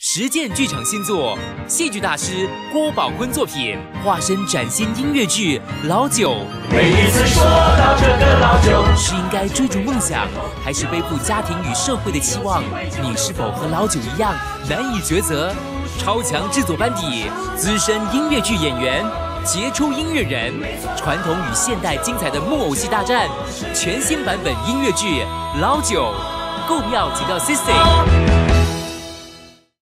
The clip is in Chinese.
实践剧场新作戏剧大师郭宝坤作品化身崭新音乐剧老九每一次说到这个老九是应该追逐梦想还是背负家庭与社会的期望？你是否和老九一样难以抉择超强制作班底资深音乐剧演员杰出音乐人传统与现代精彩的木偶戏大战全新版本音乐剧老九购票请到 sissy